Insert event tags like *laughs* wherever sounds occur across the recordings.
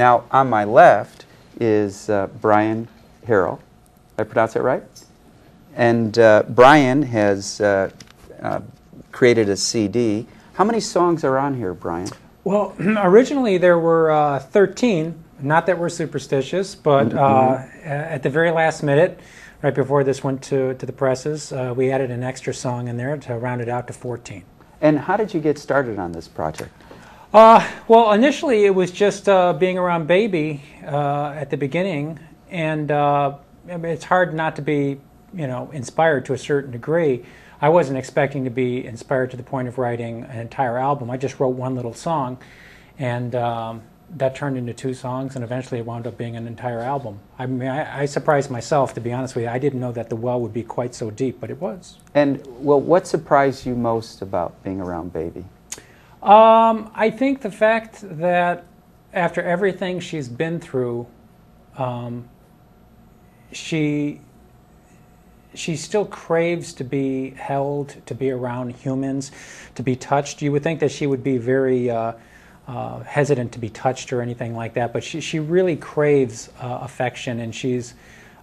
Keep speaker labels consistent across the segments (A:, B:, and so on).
A: Now, on my left is uh, Brian Harrell. Did I pronounce that right? And uh, Brian has uh, uh, created a CD. How many songs are on here, Brian?
B: Well, *clears throat* originally there were uh, 13. Not that we're superstitious, but uh,
A: Mm-hmm.
B: at the very last minute, right before this went to, to the presses, uh, we added an extra song in there to round it out to 14.
A: And how did you get started on this project?
B: Uh, well, initially it was just uh, being around Baby uh, at the beginning, and uh, I mean, it's hard not to be, you know, inspired to a certain degree. I wasn't expecting to be inspired to the point of writing an entire album. I just wrote one little song, and um, that turned into two songs, and eventually it wound up being an entire album. I mean, I, I surprised myself, to be honest with you. I didn't know that the well would be quite so deep, but it was.
A: And, well, what surprised you most about being around Baby?
B: Um, I think the fact that after everything she's been through, um, she she still craves to be held, to be around humans, to be touched. You would think that she would be very uh, uh, hesitant to be touched or anything like that, but she she really craves uh, affection, and she's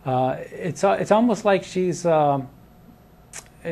B: uh, it's uh, it's almost like she's.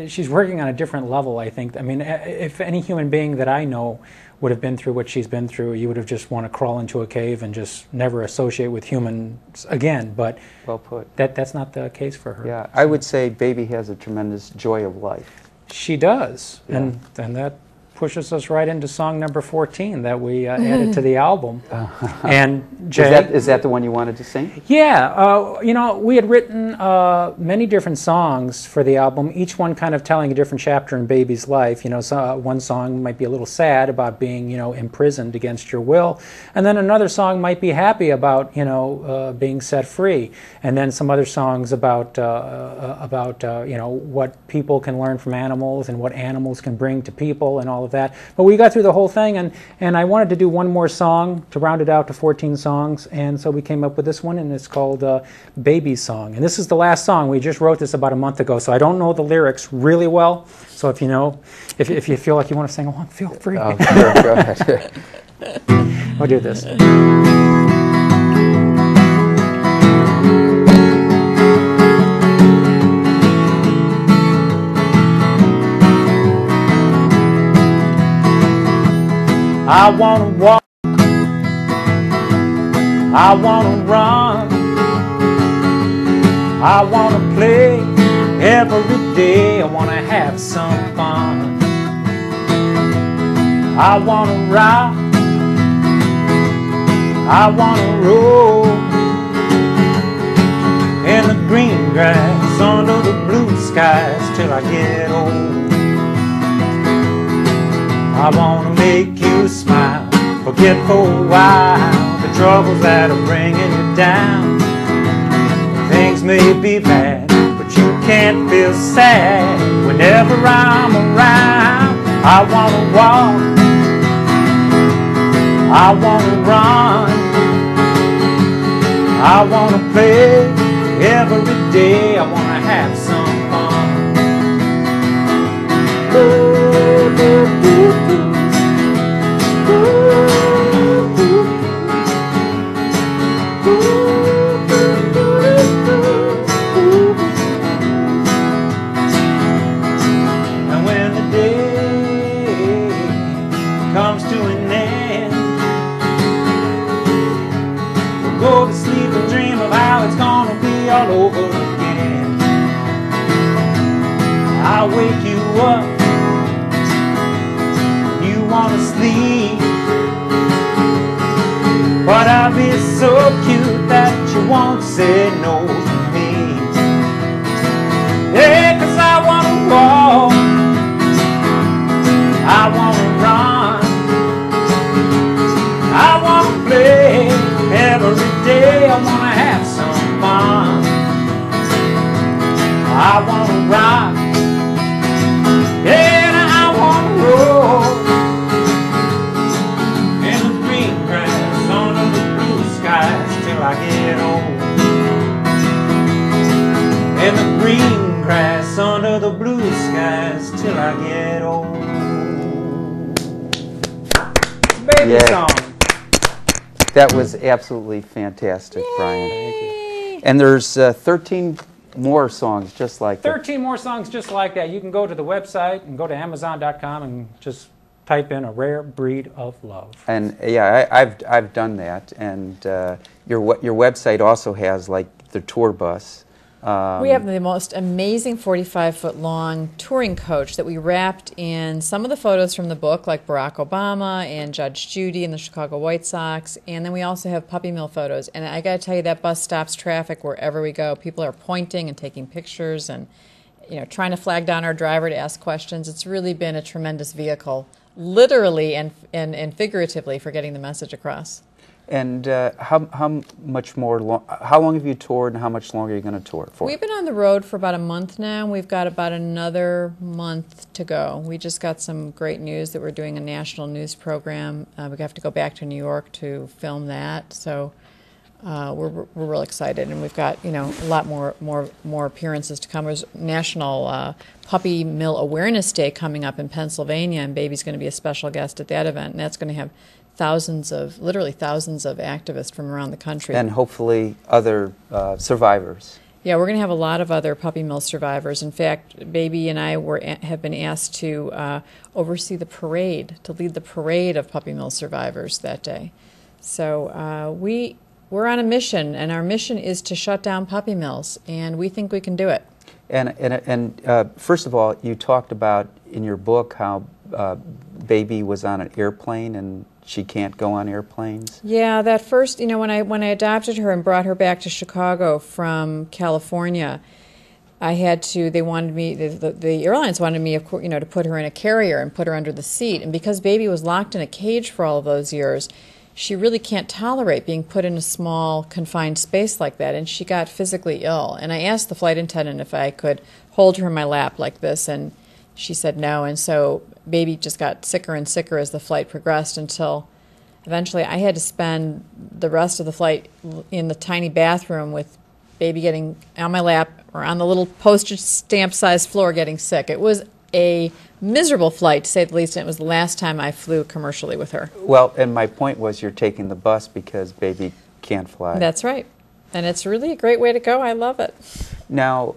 B: She's working on a different level. I think. I mean, if any human being that I know would have been through what she's been through, you would have just want to crawl into a cave and just never associate with humans again. But
A: Well put.
B: that that's not the case for her.
A: Yeah, I would say Baby has a tremendous joy of life.
B: She does,
A: Yeah.
B: and and that pushes us right into song number 14 that we uh, added to the album. *laughs* and Jay,
A: Is that, is that the one you wanted to sing?
B: Yeah, uh, you know, we had written uh, many different songs for the album, each one kind of telling a different chapter in Baby's life. You know, so, uh, one song might be a little sad about being, you know, imprisoned against your will, and then another song might be happy about, you know, uh, being set free, and then some other songs about, uh, uh, about, uh, you know, what people can learn from animals and what animals can bring to people and all of that. But we got through the whole thing, and, and I wanted to do one more song to round it out to 14 songs, and so we came up with this one, and it's called uh, Baby Song. And this is the last song. We just wrote this about a month ago, so I don't know the lyrics really well. So if you know, if, if you feel like you want to sing along, feel free.
A: Oh, sure, go ahead. *laughs*
B: We'll do this. I wanna walk, I wanna run, I wanna play every day, I wanna have some fun. I wanna rock, I wanna roll in the green grass under the blue skies till I get old. I wanna make you smile, forget for a while the troubles that are bringing you down. Things may be bad, but you can't feel sad whenever I'm around. I wanna walk, I wanna run, I wanna play every day. I wanna have some all over again. I'll wake you up you wanna sleep. But I'll be so cute that you won't say no green grass under the blue skies till I get old. Baby
A: Yeah.
B: song.
A: That was absolutely fantastic, Brian. And there's uh, 13 more songs just like that.
B: 13 more songs just like that. You can go to the website and go to Amazon.com and just type in a rare breed of love.
A: And yeah, I, I've I've done that. And uh, your your website also has like the tour bus. Um,
C: We have the most amazing 45 foot long touring coach that we wrapped in some of the photos from the book, like Barack Obama and Judge Judy and the Chicago White Sox. And then we also have puppy mill photos. And I got to tell you, that bus stops traffic wherever we go. People are pointing and taking pictures and you know, trying to flag down our driver to ask questions. It's really been a tremendous vehicle, literally and, and, and figuratively, for getting the message across.
A: And uh, how how much more long? How long have you toured, and how much longer are you going to tour for?
C: We've been on the road for about a month now. We've got about another month to go. We just got some great news that we're doing a national news program. Uh, we have to go back to New York to film that. So uh, we're, we're real excited, and we've got you know a lot more more more appearances to come. There's National uh, Puppy Mill Awareness Day coming up in Pennsylvania, and Baby's going to be a special guest at that event, and that's going to have thousands of literally thousands of activists from around the country.
A: and hopefully other uh, survivors.
C: Yeah, we're going to have a lot of other puppy mill survivors. In fact, Baby and I were have been asked to uh, oversee the parade, to lead the parade of puppy mill survivors that day. So uh, we we're on a mission, and our mission is to shut down puppy mills, and we think we can do it.
A: And and and uh, first of all, you talked about in your book how uh, baby was on an airplane and she can't go on airplanes.
C: Yeah, that first, you know, when I when I adopted her and brought her back to Chicago from California, I had to. They wanted me. The, the, the airlines wanted me, of course, you know, to put her in a carrier and put her under the seat. And because baby was locked in a cage for all of those years, she really can't tolerate being put in a small confined space like that. And she got physically ill. And I asked the flight attendant if I could hold her in my lap like this, and she said no. And so baby just got sicker and sicker as the flight progressed until eventually I had to spend the rest of the flight in the tiny bathroom with baby getting on my lap or on the little postage stamp sized floor getting sick. It was a miserable flight to say the least, and it was the last time I flew commercially with her.
A: Well, and my point was you're taking the bus because baby can't fly.
C: That's right. And it's really a great way to go. I love it.
A: now,